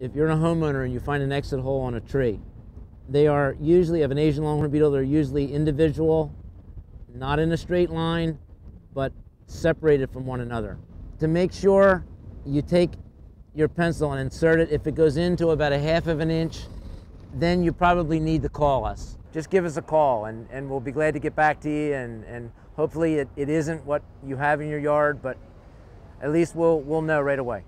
If you're a homeowner and you find an exit hole on a tree, they are usually of an Asian longhorn beetle, they're usually individual, not in a straight line, but separated from one another. To make sure you take your pencil and insert it, if it goes into about a half of an inch, then you probably need to call us. Just give us a call and, and we'll be glad to get back to you and, and hopefully it, it isn't what you have in your yard, but at least we'll, we'll know right away.